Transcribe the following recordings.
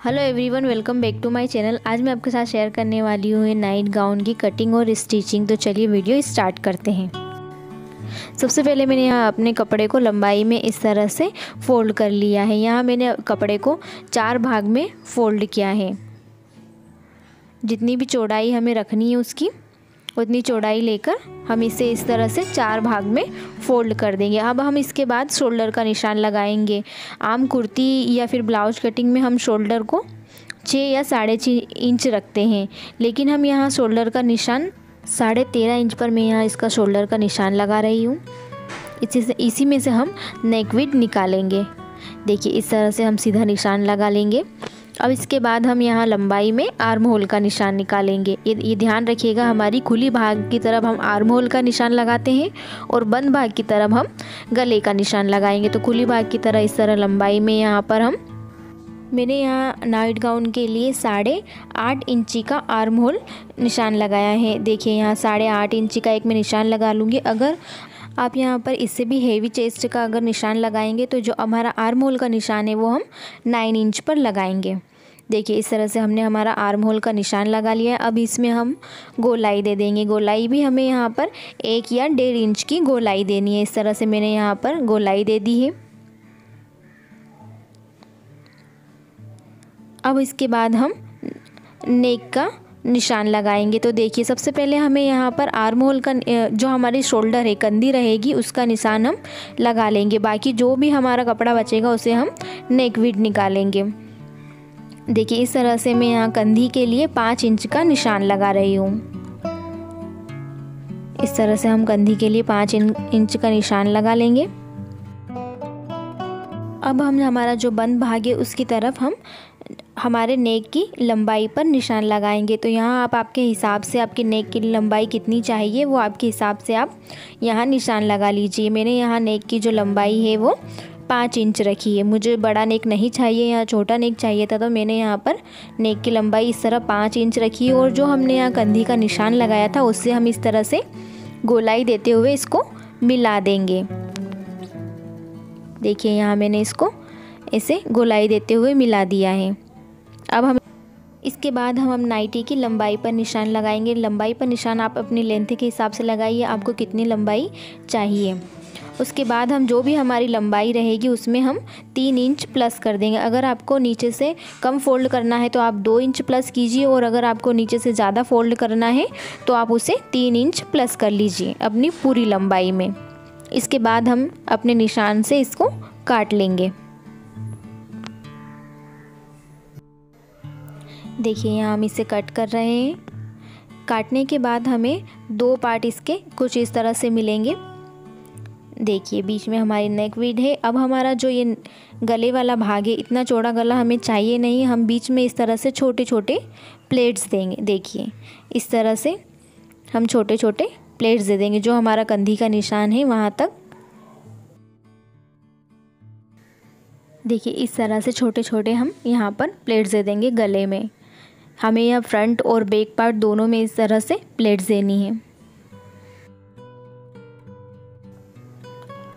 Hello everyone welcome back to my channel आज मैं आपके साथ शेयर करने वाली हूँ नाइट गाउन की कटिंग और स्टिचिंग तो चलिए वीडियो स्टार्ट करते हैं। सबसे पहले मैंने यहाँ अपने कपड़े को लंबाई में इस तरह से फोल्ड कर लिया है। यहाँ मैंने कपड़े को चार भाग में फोल्ड किया है। जितनी भी चौड़ाई हमें रखनी है उसकी उतनी चौड़ाई लेकर हम इसे इस तरह से चार भाग में फ़ोल्ड कर देंगे। अब हम इसके बाद शोल्डर का निशान लगाएँगे। आम कुर्ती या फिर ब्लाउज कटिंग में हम शोल्डर को छः या साढ़े छः इंच रखते हैं। लेकिन हम यहाँ शोल्डर का निशान साढ़े तेरह इंच पर मैं यहाँ इसका शोल्डर का निशान लगा रही हूँ। इसी से, इसी में से हम नेकविड निकालेंगे। देखिए, इस तरह से हम सीधा निशान लगा लेंगे। अब इसके बाद हम यहाँ लंबाई में आर्म होल का निशान निकालेंगे। ये ये ध्यान रखिएगा, हमारी खुली भाग की तरफ़ हम आर्म होल का निशान लगाते हैं और बंद भाग की तरफ़ हम गले का निशान लगाएँगे। तो खुली भाग की तरह इस तरह लंबाई में यहाँ पर हम, मैंने यहाँ नाइट गाउन के लिए साढ़े आठ इंची का आर्म होल निशान लगाया है। देखिए यहाँ साढ़े आठ इंची का एक मैं निशान लगा लूँगी। अगर आप यहाँ पर इससे भी हेवी चेस्ट का अगर निशान लगाएँगे तो जो हमारा आर्म होल का निशान है वो हम नाइन इंच पर लगाएँगे। देखिए, इस तरह से हमने हमारा आर्म होल का निशान लगा लिया है। अब इसमें हम गोलाई दे देंगे। गोलाई भी हमें यहाँ पर एक या डेढ़ इंच की गोलाई देनी है। इस तरह से मैंने यहाँ पर गोलाई दे दी है। अब इसके बाद हम नेक का निशान लगाएँगे। तो देखिए, सबसे पहले हमें यहाँ पर आर्म होल का जो हमारी शोल्डर है, कंधी रहेगी, उसका निशान हम लगा लेंगे। बाकी जो भी हमारा कपड़ा बचेगा, उसे हम नेक विड निकालेंगे। देखिए, इस तरह से मैं यहाँ कंधी के लिए पाँच इंच का निशान लगा रही हूँ। इस तरह से हम कंधी के लिए पाँच इंच का निशान लगा लेंगे। अब हम हमारा जो बंद भाग है, उसकी तरफ़ हम हमारे नेक की लंबाई पर निशान लगाएँगे। तो यहाँ आप आपके हिसाब से आपके नेक की लंबाई कितनी चाहिए, वो आपके हिसाब से आप यहाँ निशान लगा लीजिए। मैंने यहाँ नेक की जो लंबाई है, वो पाँच इंच रखी है। मुझे बड़ा नेक नहीं चाहिए यहाँ छोटा नेक चाहिए था तो मैंने यहाँ पर नेक की लंबाई इस तरह पाँच इंच रखी है और जो हमने यहाँ कंधी का निशान लगाया था, उससे हम इस तरह से गोलाई देते हुए इसको मिला देंगे। देखिए, यहाँ मैंने इसको ऐसे गोलाई देते हुए मिला दिया है। अब हम इसके बाद हम हम नाइटी की लंबाई पर निशान लगाएँगे। लंबाई पर निशान आप अपनी लेंथ के हिसाब से लगाइए, आपको कितनी लंबाई चाहिए। उसके बाद हम जो भी हमारी लंबाई रहेगी, उसमें हम तीन इंच प्लस कर देंगे। अगर आपको नीचे से कम फोल्ड करना है तो आप दो इंच प्लस कीजिए, और अगर आपको नीचे से ज़्यादा फोल्ड करना है तो आप उसे तीन इंच प्लस कर लीजिए अपनी पूरी लंबाई में। इसके बाद हम अपने निशान से इसको काट लेंगे। देखिए, यहाँ हम इसे कट कर रहे हैं। काटने के बाद हमें दो पार्ट इसके कुछ इस तरह से मिलेंगे। देखिए, बीच में हमारी नेक वीड है। अब हमारा जो ये गले वाला भाग है, इतना चौड़ा गला हमें चाहिए नहीं। हम बीच में इस तरह से छोटे छोटे प्लेट्स देंगे। देखिए, इस तरह से हम छोटे छोटे प्लेट्स दे देंगे, जो हमारा कंधी का निशान है, वहाँ तक। देखिए, इस तरह से छोटे छोटे हम यहाँ पर प्लेट्स दे देंगे गले में। हमें यह फ्रंट और बैक पार्ट दोनों में इस तरह से प्लेट्स देनी है।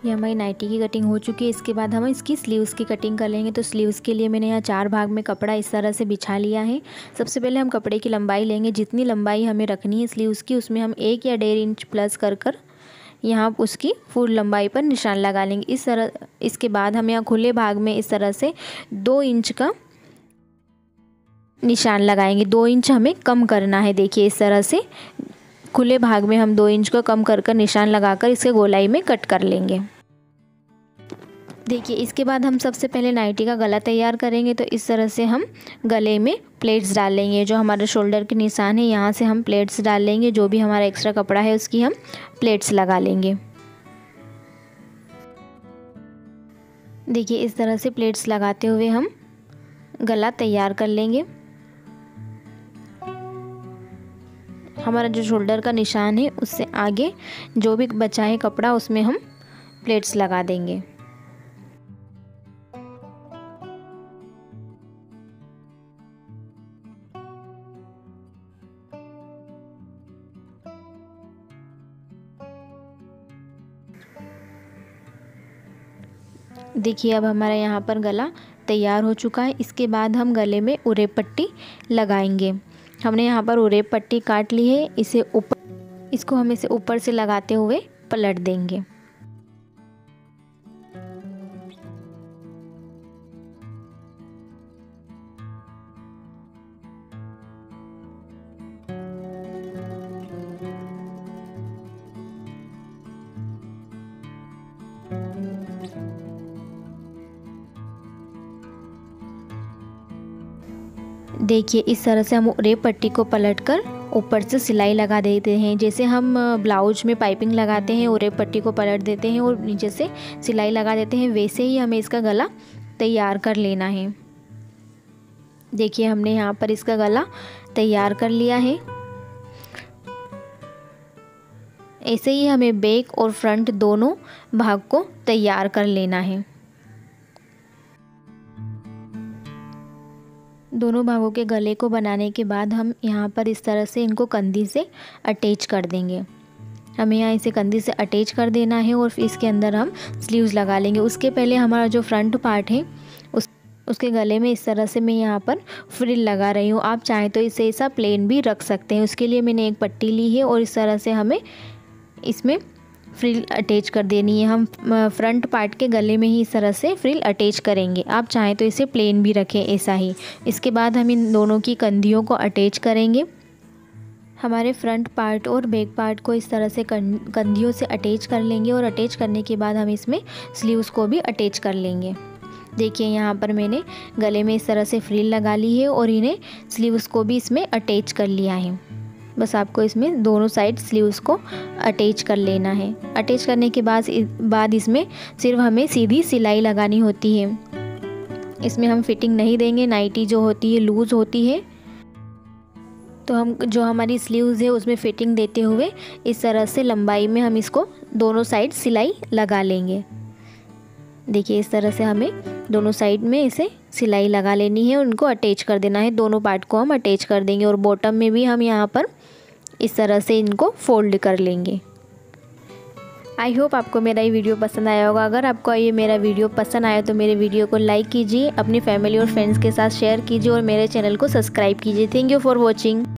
ये हमारी नाइटी की कटिंग हो चुकी है। इसके बाद हम इसकी स्लीव्स की कटिंग कर लेंगे। तो स्लीव्स के लिए मैंने यहाँ चार भाग में कपड़ा इस तरह से बिछा लिया है। सबसे पहले हम कपड़े की लंबाई लेंगे। जितनी लंबाई हमें रखनी है स्लीव्स की, उसमें हम एक या डेढ़ इंच प्लस कर कर यहाँ उसकी फुल लंबाई पर निशान लगा लेंगे। इस तरह, इसके बाद हम यहाँ खुले भाग में इस तरह से दो इंच का निशान लगाएँगे। दो इंच हमें कम करना है। देखिए, इस तरह से खुले भाग में हम दो इंच को कम कर कर निशान लगाकर इसके गोलाई में कट कर लेंगे। देखिए, इसके बाद हम सबसे पहले नाइटी का गला तैयार करेंगे तो इस तरह से हम गले में प्लेट्स डाल लेंगे। जो हमारे शोल्डर के निशान है, यहाँ से हम प्लेट्स डाल लेंगे। जो भी हमारा एक्स्ट्रा कपड़ा है, उसकी हम प्लेट्स लगा लेंगे। देखिए, इस तरह से प्लेट्स लगाते हुए हम गला तैयार कर लेंगे। हमारा जो शोल्डर का निशान है, उससे आगे जो भी बचा है कपड़ा, उसमें हम प्लेट्स लगा देंगे। देखिए, अब हमारा यहाँ पर गला तैयार हो चुका है। इसके बाद हम गले में उरे पट्टी लगाएँगे। हमने यहाँ पर उरे पट्टी काट ली है। इसे ऊपर इसको हम इसे ऊपर से लगाते हुए पलट देंगे। देखिए, इस तरह से हम रेप पट्टी को पलट कर ऊपर से सिलाई लगा देते हैं। जैसे हम ब्लाउज में पाइपिंग लगाते हैं और रेप पट्टी को पलट देते हैं और नीचे से सिलाई लगा देते हैं, वैसे ही हमें इसका गला तैयार कर लेना है। देखिए, हमने यहाँ पर इसका गला तैयार कर लिया है। ऐसे ही हमें बैक और फ्रंट दोनों भाग को तैयार कर लेना है। दोनों भागों के गले को बनाने के बाद हम यहाँ पर इस तरह से इनको कंधी से अटैच कर देंगे। हमें यहाँ इसे कंधी से अटैच कर देना है और इसके अंदर हम स्लीव्स लगा लेंगे। उसके पहले हमारा जो फ्रंट पार्ट है, उस, उसके गले में इस तरह से मैं यहाँ पर फ्रिल लगा रही हूँ। आप चाहें तो इसे ऐसा प्लेन भी रख सकते हैं। उसके लिए मैंने एक पट्टी ली है और इस तरह से हमें इसमें फ्रिल अटैच कर देनी है। हम फ्रंट पार्ट के गले में ही इस तरह से फ्रिल अटैच करेंगे। आप चाहें तो इसे प्लेन भी रखें, ऐसा ही। इसके बाद हम इन दोनों की कंधियों को अटैच करेंगे। हमारे फ्रंट पार्ट और बैक पार्ट को इस तरह से कंधियों से अटैच कर लेंगे और अटैच करने के बाद हम इसमें स्लीव्स को भी अटैच कर लेंगे। देखिए, यहाँ पर मैंने गले में इस तरह से फ्रिल लगा ली है और इन्हें स्लीव्स को भी इसमें अटैच कर लिया है। बस आपको इसमें दोनों साइड स्लीव्स को अटैच कर लेना है। अटैच करने के बाद बाद इसमें सिर्फ़ हमें सीधी सिलाई लगानी होती है। इसमें हम फिटिंग नहीं देंगे नाइटी जो होती है लूज़ होती है। तो हम, जो हमारी स्लीव्स है, उसमें फिटिंग देते हुए इस तरह से लंबाई में हम इसको दोनों साइड सिलाई लगा लेंगे। देखिए, इस तरह से हमें दोनों साइड में इसे सिलाई लगा लेनी है, उनको अटैच कर देना है। दोनों पार्ट को हम अटैच कर देंगे और बॉटम में भी हम यहाँ पर इस तरह से इनको फोल्ड कर लेंगे। आई होप आपको मेरा ये वीडियो पसंद आया होगा। अगर आपको ये मेरा वीडियो पसंद आया तो मेरे वीडियो को लाइक कीजिए, अपनी फैमिली और फ्रेंड्स के साथ शेयर कीजिए और मेरे चैनल को सब्सक्राइब कीजिए। Thank you for watching